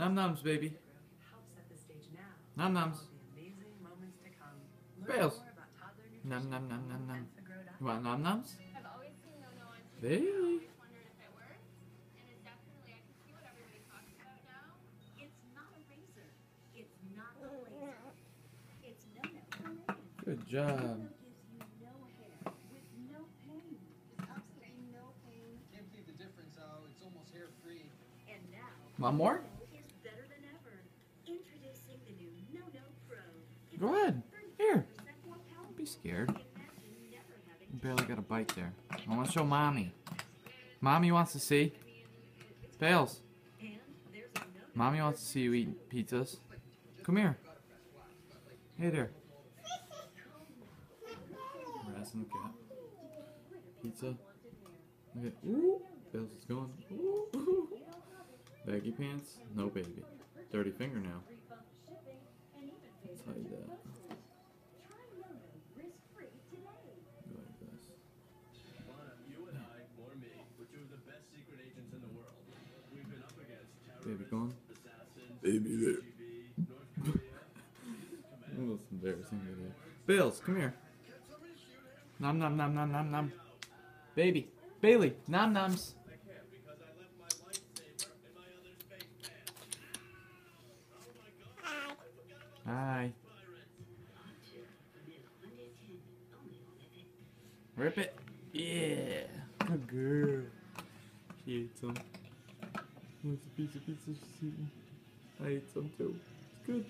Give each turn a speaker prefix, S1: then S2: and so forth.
S1: Num nums, baby.
S2: Help set the stage now.
S1: Num nums.
S2: for the amazing moments to come. Learn
S1: Bales.
S2: more about toddler
S1: Num
S2: nutrition
S1: num num num num.
S2: and for grown ups.
S1: You want num nums?
S3: I've always seen No No on TV.
S1: Baby.
S3: I always wondered if it worked. And it's definitely, I can see what everybody talks about now.
S4: It's not a razor. It's not a laser. It's no no for men.
S1: Good job.
S4: No gives
S1: Go ahead. Here. Don't be scared. You barely got a bite there. I want to show mommy. Mommy wants to see. Bales. Mommy wants to see you eat pizzas. Come here. Hey there. Cat. Pizza. Look at. Ooh. Bales is going. Ooh. Baggy pants. No baby. Dirty fingernail. Baby
S5: terrorists,
S1: gone. Baby there.
S5: KGB, North Korea.
S1: The most embarrassing video. Bills, come here. Nom nom nom nom nom nom. Baby. Baylee, nom noms.
S5: I can't because I left my lightsaber in my other space pants. Oh my god, I forgot about
S1: Hi. Rip it. Yeah. Good girl. She ate some. Wants a piece of pizza. I ate some too. It's good.